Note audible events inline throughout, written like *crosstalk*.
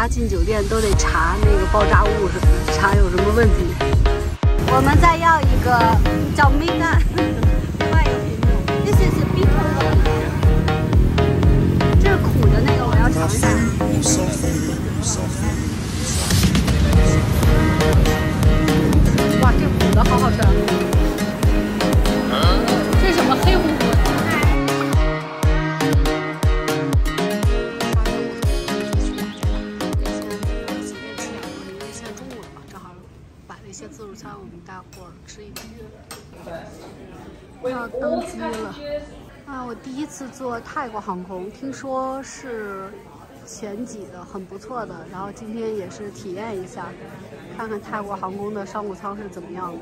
他进酒店都得查那个爆炸物什么的，查有什么问题。我们再要一个叫梅干，另外一个品种，This is bitter one。这是苦的那个，我要尝一下。哇，这苦的好好吃。登机了啊！我第一次坐泰国航空，听说是前几的，很不错的。然后今天也是体验一下，看看泰国航空的商务舱是怎么样的。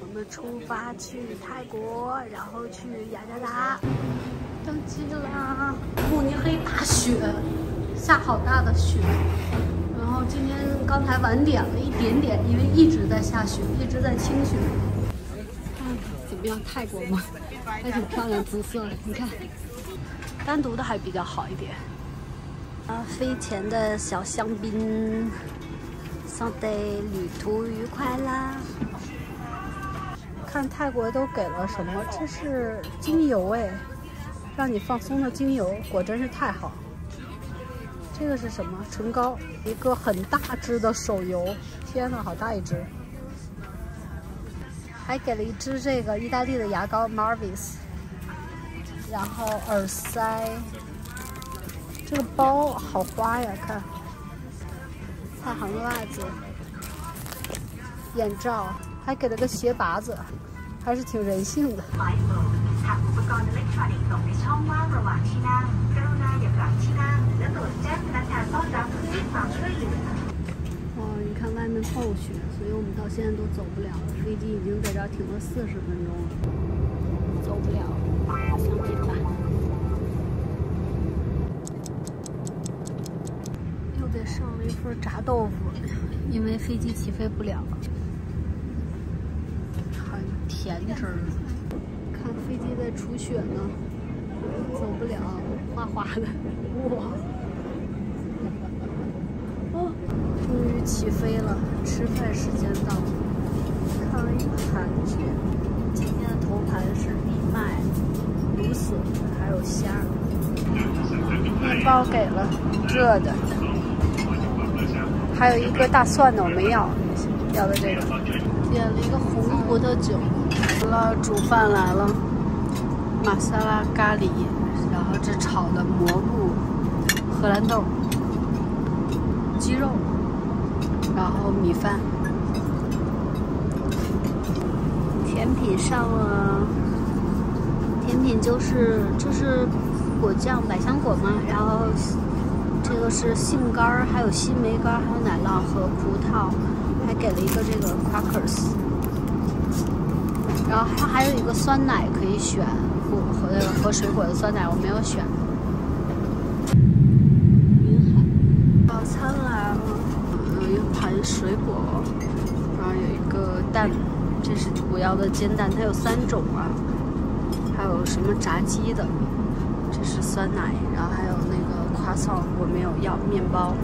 我们出发去泰国，然后去雅加达，登机啦！慕尼黑大雪，下好大的雪。然后今天刚才晚点了一点点，因为一直在下雪，一直在清雪。样？泰国吗？还挺漂亮，紫色。你看，单独的还比较好一点。啊，飞前的小香槟，上得旅途愉快啦！看泰国都给了什么？这是精油哎，让你放松的精油，果真是太好。这个是什么？唇膏，一个很大支的手油，天呐，好大一支！还给了一支这个意大利的牙膏 Marvis，然后耳塞，这个包好花呀，看，太行的袜子，眼罩，还给了个鞋拔子，还是挺人性的。面暴雪，所以我们到现在都走不了了。飞机已经在这儿停了四十分钟了，走不了，想办法。又得上了一份炸豆腐，因为飞机起飞不了了，很甜汁儿。看飞机在除雪呢，走不了，哗哗的，哇！哦，终于起飞了，吃饭时间到了。看了一个韩剧，今天的头盘是藜麦、芦笋，还有虾。面包给了，热的。还有一个大蒜的我没要，要的这个。点了一个红葡萄酒。了，煮饭来了，玛莎拉咖喱，然后这炒的蘑菇、荷兰豆。鸡肉，然后米饭，甜品上了。甜品就是就是果酱百香果嘛，然后这个是杏干还有西梅干还有奶酪和葡萄，还给了一个这个 crackers，然后它还有一个酸奶可以选，和和那个和水果的酸奶我没有选。餐来了，有一盘水果，然后有一个蛋，这是我要的煎蛋，它有三种啊，还有什么炸鸡的，这是酸奶，然后还有那个夸桑，我没有要面包。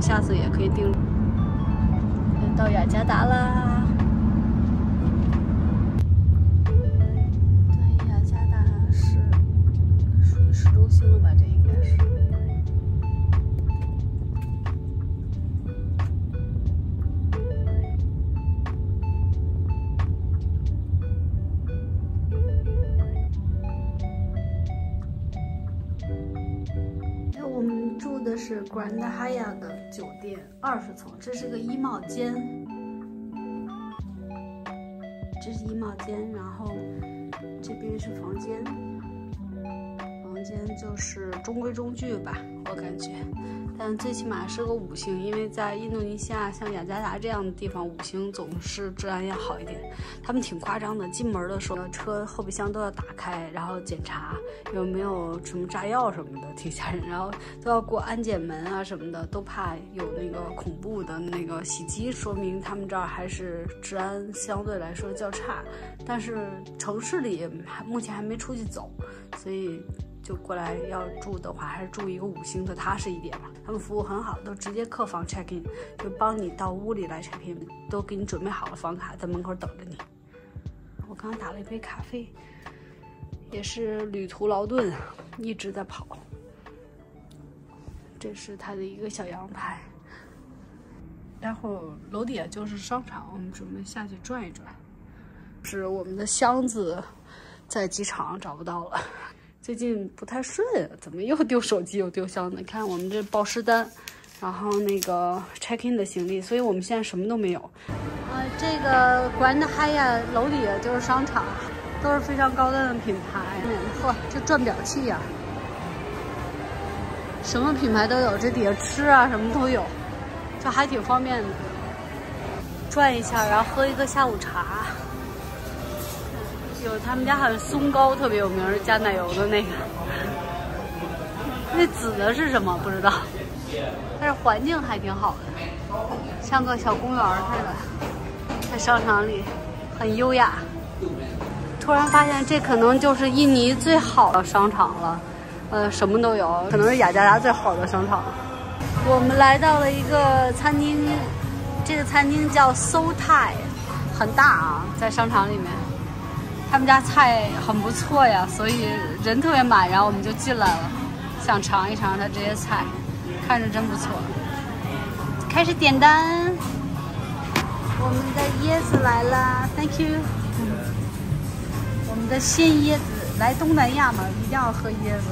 下次也可以定。到雅加达啦！我们住的是 Grand Hyatt 的酒店，二十层，这是个衣帽间，这是衣帽间，然后这边是房间，间间就是中规中矩吧，我感觉。但最起码是个五星，因为在印度尼西亚，像雅加达这样的地方，五星总是治安要好一点。他们挺夸张的，进门的时候车后备箱都要打开，然后检查有没有什么炸药什么的，挺吓人。然后都要过安检门啊什么的，都怕有那个恐怖的那个袭击，说明他们这儿还是治安相对来说较差。但是城市里还目前还没出去走，所以。就过来要住的话，还是住一个五星的踏实一点吧。他们服务很好，都直接客房 check in，就帮你到屋里来 check in，都给你准备好了房卡，在门口等着你。我刚打了一杯咖啡，也是旅途劳顿，一直在跑。这是它的一个小阳台，待会儿楼底下就是商场，我们准备下去转一转。是我们的箱子在机场找不到了。最近不太顺，怎么又丢手机又丢箱子？你看我们这报失单，然后那个 check in 的行李，所以我们现在什么都没有。呃，这个 Grand Hyatt 楼底下就是商场，都是非常高端的品牌。嚯，这转表器呀，什么品牌都有，这底下吃啊什么都有，这还挺方便的。转一下，然后喝一个下午茶。有他们家好像松糕特别有名，加奶油的那个。那紫的是什么？不知道。但是环境还挺好的，像个小公园似的，在商场里很优雅。突然发现这可能就是印尼最好的商场了，呃，什么都有，可能是雅加达最好的商场。我们来到了一个餐厅，这个餐厅叫 So Thai，很大啊，在商场里面。他们家菜很不错呀，所以人特别满，然后我们就进来了，想尝一尝他这些菜，看着真不错。开始点单，我们的椰子来了，Thank you。我们的鲜椰子，来东南亚嘛，一定要喝椰子。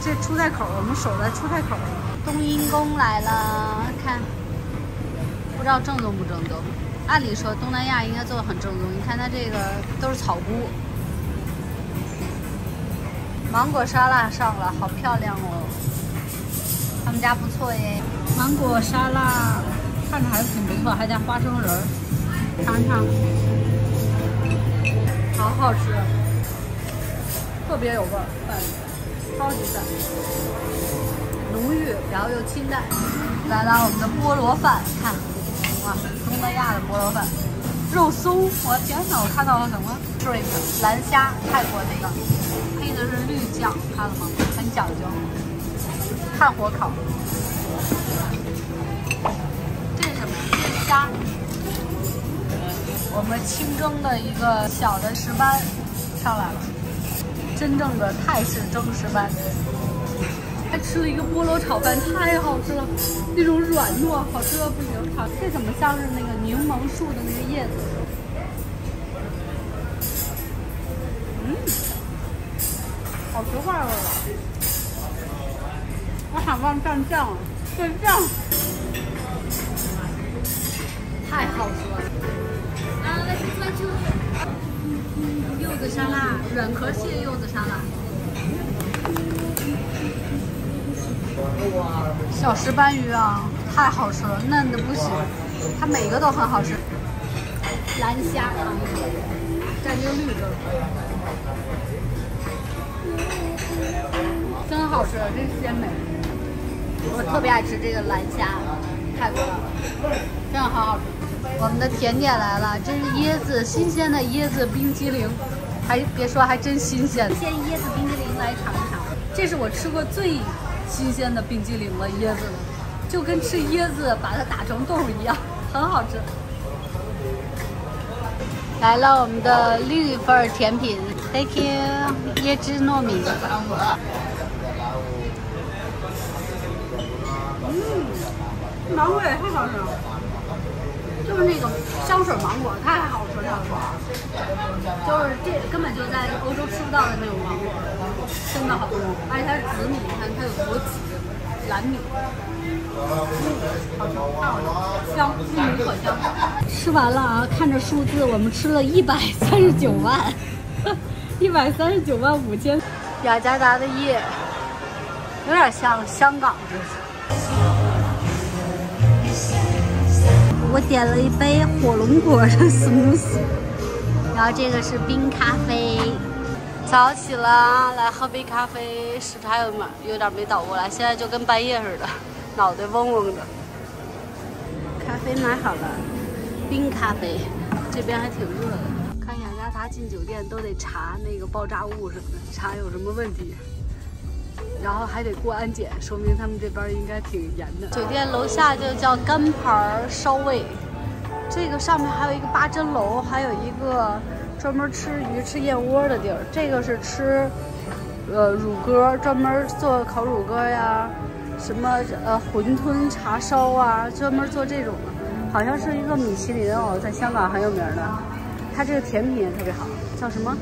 这出菜口，我们守在出菜口。冬阴功来了，看，不知道正宗不正宗。按理说东南亚应该做的很正宗，你看它这个都是草菇。芒果沙拉上了，好漂亮哦！他们家不错耶。芒果沙拉看着还是挺不错，还加花生仁儿，尝尝，好好吃，特别有味儿，饭超级赞，浓郁，然后又清淡。来了我们的菠萝饭，看。哇，东南亚的菠萝饭，肉松，我天哪！我看到了什么？shrimp 蓝虾，泰国那个，配的是绿酱，看了吗？很讲究，炭火烤。这是什么？这是虾。我们清蒸的一个小的石斑上来了，真正的泰式蒸石斑。还吃了一个菠萝炒饭，太好吃了，那种软糯，好吃的不行。这怎么像是那个柠檬树的那个叶子？嗯，好奇怪味儿我想放蘸酱了，蘸酱，太好吃了。柚子沙拉，软壳蟹柚子沙拉。小石斑鱼啊，太好吃了，嫩的不行，它每个都很好吃。蓝虾，蘸这个绿的，真好吃，真鲜美。我特别爱吃这个蓝虾，泰国的，真的好好吃。我们的甜点来了，这是椰子，新鲜的椰子冰激凌，还别说，还真新鲜。鲜椰子冰激凌来尝一尝，这是我吃过最。新鲜的冰激凌了，椰子，就跟吃椰子把它打成豆一样，很好吃。来了我们的另一份甜品，Thank you，椰汁糯米。嗯，芒果也太好吃了，就是那种香水芒果，太好吃了，就是这根本就在欧洲吃不到的那种芒果。真的好吃，而且它是紫米，你看它有多紫，蓝米，香，玉米可香。吃完了啊，看着数字，我们吃了一百三十九万，*laughs* 一百三十九万五千。雅加达的夜有点像香港的。我点了一杯火龙果的 smoothie，然后这个是冰咖啡。早起了，来喝杯咖啡，时差有点有点没倒过来，现在就跟半夜似的，脑袋嗡嗡的。咖啡买好了，冰咖啡，这边还挺热的。看雅加达进酒店都得查那个爆炸物什么的，查有什么问题，然后还得过安检，说明他们这边应该挺严的。酒店楼下就叫干牌烧味，这个上面还有一个八珍楼，还有一个。专门吃鱼、吃燕窝的地儿，这个是吃，呃，乳鸽，专门做烤乳鸽呀，什么呃馄饨、叉烧啊，专门做这种的，好像是一个米其林哦，在香港很有名的。它这个甜品也特别好，叫什么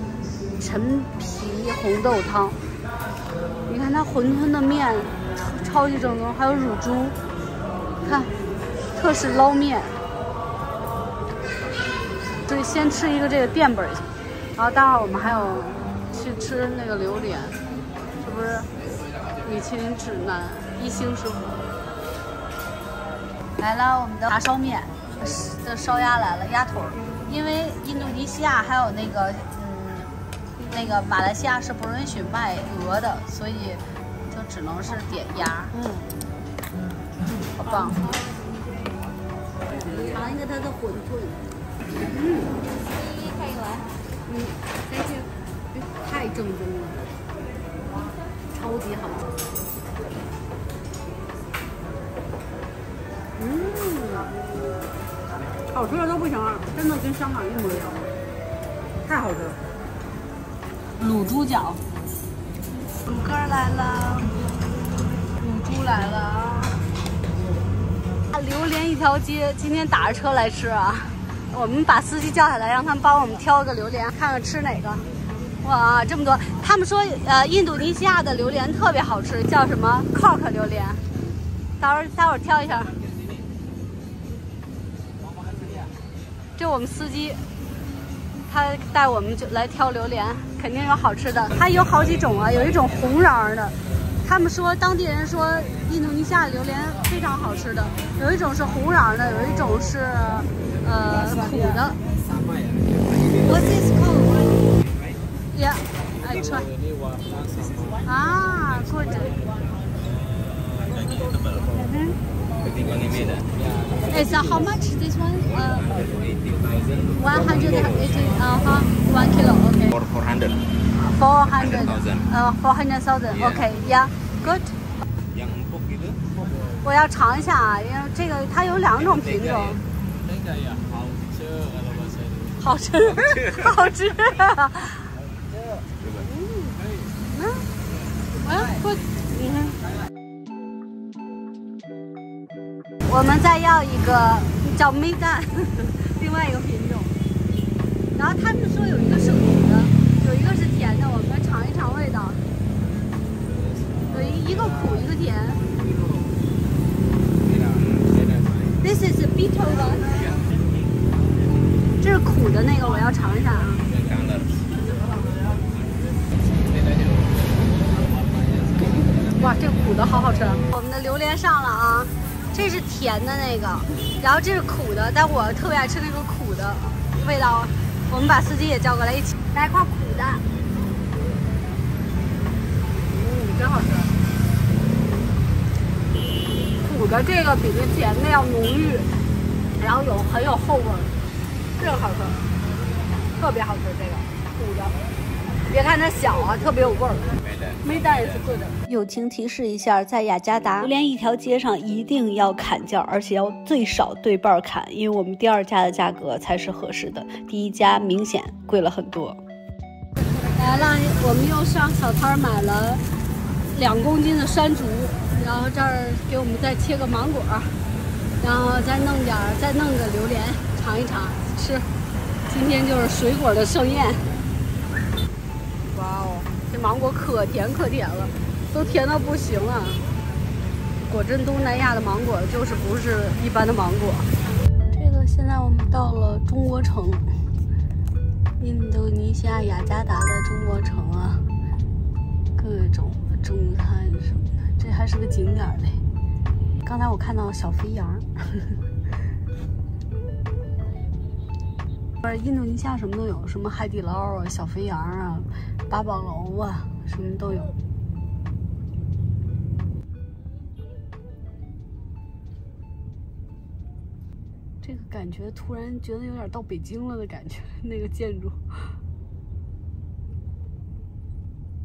陈皮红豆汤。你看它馄饨的面超级正宗，还有乳猪，看特式捞面。所以先吃一个这个垫本去，然后待会儿我们还有去吃那个榴莲，这不是米其林指南一星师傅来了，我们的叉烧面的烧鸭来了，鸭腿儿，因为印度尼西亚还有那个嗯那个马来西亚是不允许卖鹅的，所以就只能是点鸭，嗯，好棒，尝一个它的馄饨。嗯，可以来。嗯，再见。太正宗了，超级好。嗯，好吃的都不行了，真的跟香港一模一样，太好吃了。卤猪脚，卤鸽来了，卤猪来了啊！榴莲一条街，今天打着车来吃啊。我们把司机叫下来，让他们帮我们挑个榴莲，看看吃哪个。哇，这么多！他们说，呃，印度尼西亚的榴莲特别好吃，叫什么 cock 榴莲。待会儿待会儿挑一下。这我们司机，他带我们就来挑榴莲，肯定有好吃的。它有好几种啊，有一种红瓤的。他们说当地人说印度尼西亚榴莲非常好吃的，有一种是红瓤的，有一种是。呃，苦的。What is called? Yeah, I try. Ah, good. Mm-hmm. Is uh, how much this one? Uh, 180, uh huh, one kilo, okay. For 400. 400. Uh, 400,000. Okay, yeah, good. 我要尝一下啊，因为这个它有两种品种。好吃，好吃。嗯，嗯，嗯，不，你看，我们再要一个叫梅蛋，*laughs* 另外一个品种。然后他们说有一个是苦的，有一个是甜的，我们尝一尝味道。有一一个苦，一个甜。This is bitter one. 这是苦的那个，我要尝一下啊！哇，这苦的好好吃！我们的榴莲上了啊，这是甜的那个，然后这是苦的，但我特别爱吃那个苦的味道。我们把司机也叫过来一起来一块苦的，嗯，真好吃。苦的这个比那甜的要浓郁，然后有很有后味。这个好吃，特别好吃。这个苦的，别看它小啊，特别有味儿。没带也是贵的。友情提示一下，在雅加达，榴莲一条街上一定要砍价，而且要最少对半砍，因为我们第二家的价格才是合适的，第一家明显贵了很多。来了，我们又上小摊买了两公斤的山竹，然后这儿给我们再切个芒果，然后再弄点，再弄个榴莲，尝一尝。吃，今天就是水果的盛宴。哇哦，这芒果可甜可甜了，都甜到不行了。果真东南亚的芒果就是不是一般的芒果。这个现在我们到了中国城，印度尼西亚雅加达的中国城啊，各种的中餐什么的，这还是个景点嘞。刚才我看到小肥羊，呵呵不是印度尼西亚什么都有，什么海底捞啊、小肥羊啊、八宝楼啊，什么都有。这个感觉突然觉得有点到北京了的感觉，那个建筑。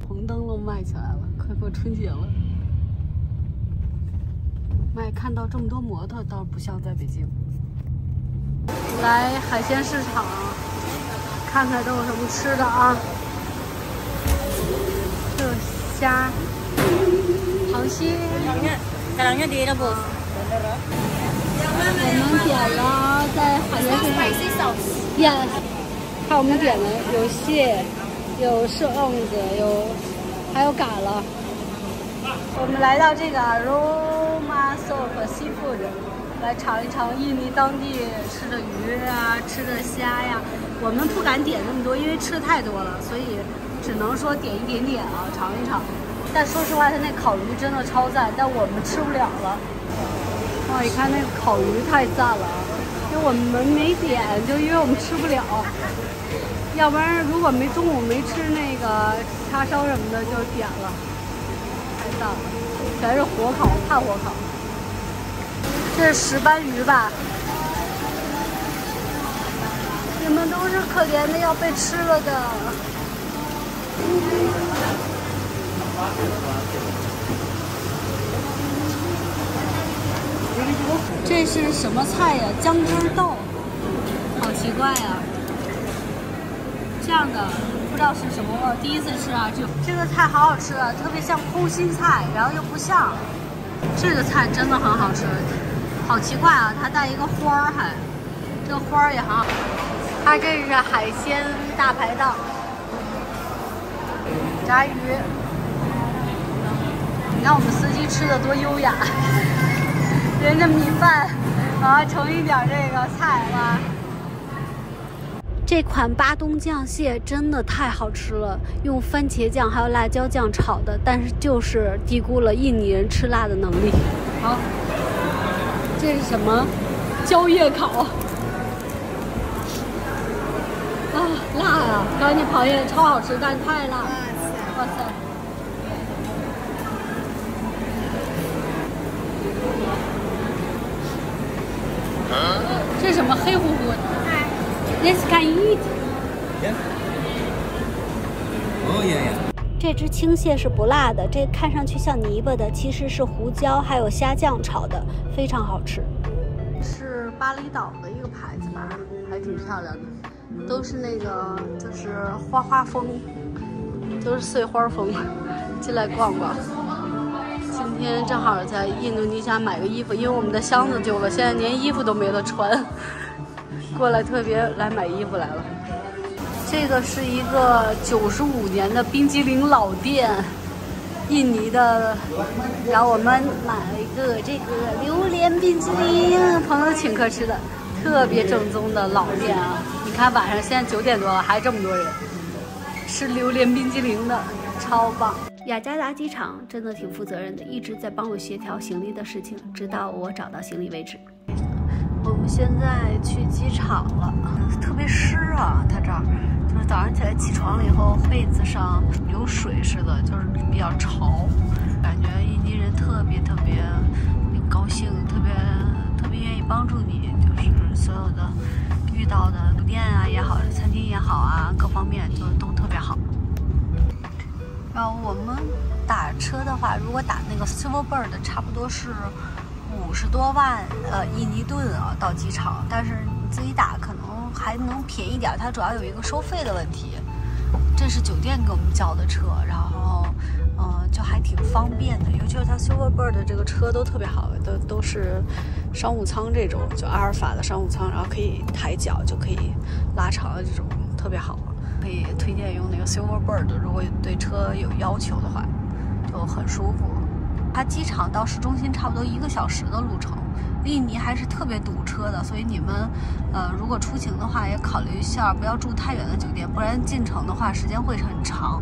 红灯笼卖起来了，快过春节了。卖看到这么多模特，倒不像在北京。来海鲜市场，看看都有什么吃的啊？这虾、螃蟹。我们点了在海鲜市场，yes。看我们点的有蟹，有射饵子，有还有蛤了。我们来到这个 Roma Soup Seafood，来尝一尝印尼当地吃的鱼啊，吃的虾呀。我们不敢点那么多，因为吃的太多了，所以只能说点一点点啊，尝一尝。但说实话，他那烤鱼真的超赞，但我们吃不了了。哇，你看那个烤鱼太赞了啊！因为我们没点，就因为我们吃不了。要不然如果没中午没吃那个叉烧什么的，就点了。太赞了，全是火烤，炭火烤。这是石斑鱼吧？你们都是可怜的要被吃了的。这是什么菜呀？姜汁豆，好奇怪呀！这样的不知道是什么味儿，第一次吃啊！就这个菜好好吃啊，特别像空心菜，然后又不像。这个菜真的很好吃，好奇怪啊！它带一个花儿，还这个花儿也很好。它这是海鲜大排档，炸鱼。你看我们司机吃的多优雅。*laughs* 人家米饭，然后盛一点这个菜吧。这款巴东酱蟹真的太好吃了，用番茄酱还有辣椒酱炒的，但是就是低估了印尼人吃辣的能力。好，这是什么？蕉叶烤。啊，辣啊！刚才螃蟹超好吃，但是太辣。哇塞！这是什么黑乎乎的？This can eat. Oh yeah yeah. 这只青蟹是不辣的，这看上去像泥巴的，其实是胡椒还有虾酱炒的，非常好吃。是巴厘岛的一个牌子吧，还挺漂亮的，都是那个就是花花风，都是碎花风。*laughs* 进来逛逛。今天正好在印度尼西亚买个衣服，因为我们的箱子丢了，现在连衣服都没得穿。过来特别来买衣服来了。这个是一个九十五年的冰激凌老店，印尼的。然后我们买了一个这个榴莲冰激凌，朋友请客吃的，特别正宗的老店啊！你看晚上现在九点多了，还这么多人吃榴莲冰激凌的，超棒。雅加达机场真的挺负责任的，一直在帮我协调行李的事情，直到我找到行李为止。我们现在去机场了，特别湿啊！它这儿就是早上起来起床了以后，被子上有水似的，就是比较潮。感觉印尼人特别特别高兴，特别特别愿意帮助你，就是所有的遇到的酒店啊也好，餐厅也好啊，各方面就都特别好。然后我们打车的话，如果打那个 Silverbird，差不多是五十多万呃印尼盾啊到机场，但是你自己打可能还能便宜点，它主要有一个收费的问题。这是酒店给我们叫的车，然后嗯、呃就还挺方便的，尤其是它 Silverbird 这个车都特别好，都都是商务舱这种，就阿尔法的商务舱，然后可以抬脚就可以拉长的这种，特别好。可以推荐用那个 Silverbird，如果对车有要求的话，就很舒服。它机场到市中心差不多一个小时的路程。印尼还是特别堵车的，所以你们，呃，如果出行的话，也考虑一下不要住太远的酒店，不然进城的话时间会很长。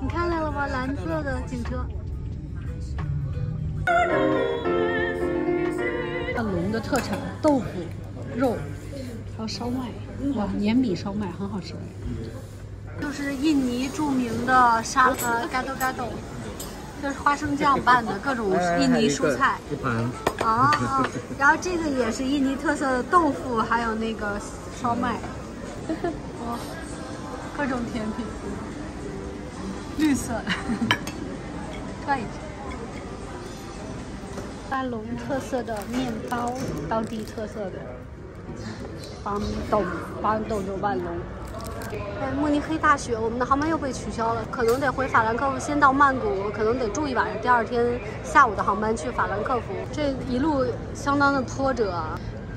你看到了吗？蓝色的警车。那龙的特产豆腐、肉，还有烧麦，哇，碾米烧麦很好吃。就是印尼著名的沙呃 *laughs* 嘎豆嘎豆，就是花生酱拌的各种印尼蔬菜。一盘。啊，*laughs* 然后这个也是印尼特色的豆腐，还有那个烧麦。哇，各种甜品，绿色的，看一下。巴龙特色的面包，当地特色的巴豆，巴豆就万隆。哎，慕尼黑大雪，我们的航班又被取消了，可能得回法兰克福，先到曼谷，可能得住一晚上，第二天下午的航班去法兰克福。这一路相当的波折，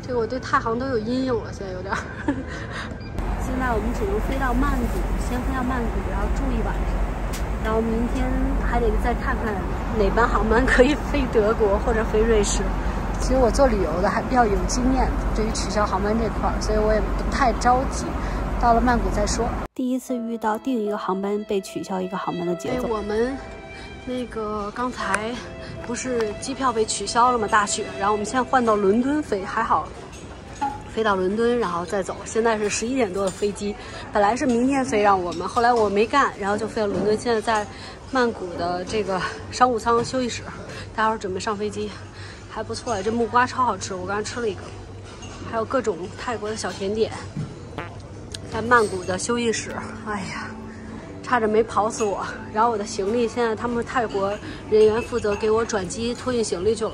这我对太行都有阴影了，现在有点。*laughs* 现在我们只能飞到曼谷，先飞到曼谷，然后住一晚上。然后明天还得再看看哪班航班可以飞德国或者飞瑞士。其实我做旅游的还比较有经验，对于取消航班这块儿，所以我也不太着急。到了曼谷再说。第一次遇到订一个航班被取消一个航班的节奏。我们那个刚才不是机票被取消了吗？大雪，然后我们现在换到伦敦飞，还好。飞到伦敦，然后再走。现在是十一点多的飞机，本来是明天飞让我们，后来我没干，然后就飞到伦敦。现在在曼谷的这个商务舱休息室，待会儿准备上飞机，还不错。这木瓜超好吃，我刚刚吃了一个，还有各种泰国的小甜点。在曼谷的休息室，哎呀，差点没跑死我。然后我的行李现在他们泰国人员负责给我转机托运行李去了，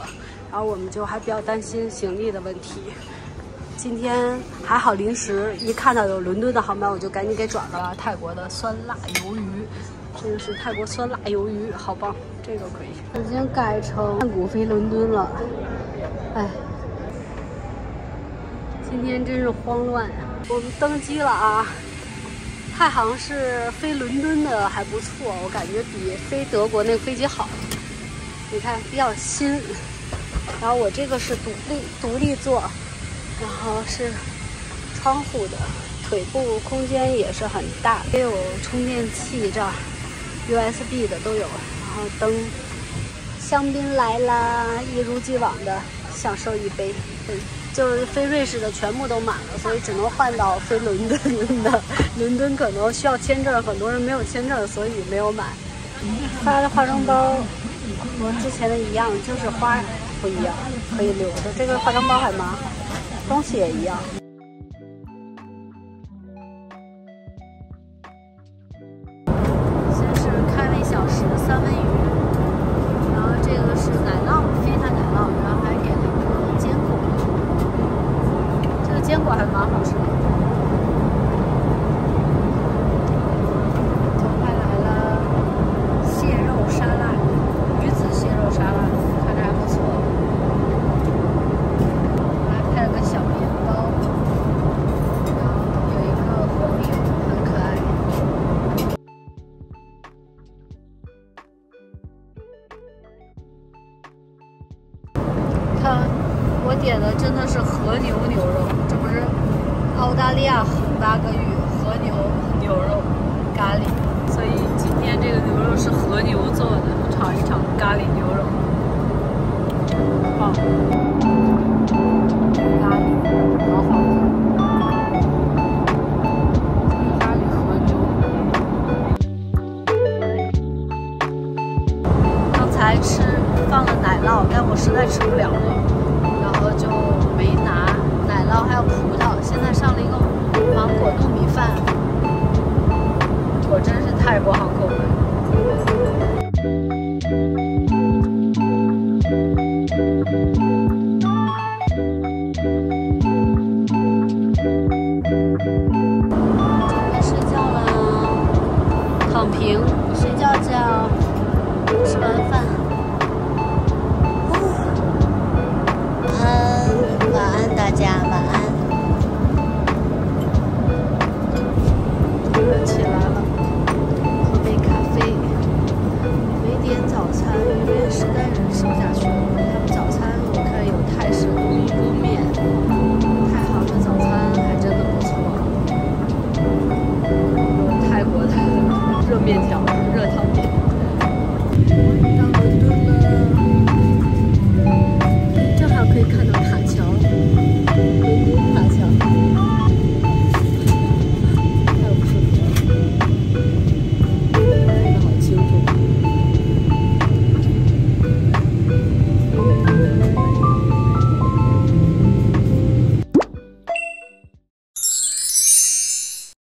然后我们就还比较担心行李的问题。今天还好，临时一看到有伦敦的航班，我就赶紧给转了。泰国的酸辣鱿鱼，这个是泰国酸辣鱿鱼，好棒，这个可以。已经改成曼谷飞伦敦了，哎，今天真是慌乱呀。我们登机了啊！太行是飞伦敦的还不错，我感觉比飞德国那个飞机好。你看比较新，然后我这个是独立独立座。然后是窗户的，腿部空间也是很大，也有充电器这，USB 的都有。然后灯，香槟来啦，一如既往的享受一杯。嗯，就是飞瑞士的全部都满了，所以只能换到飞伦敦的。*laughs* 伦敦可能需要签证，很多人没有签证，所以没有买。他的化妆包和之前的一样，就是花不一样，可以留着。这个化妆包还蛮好。东西也一样。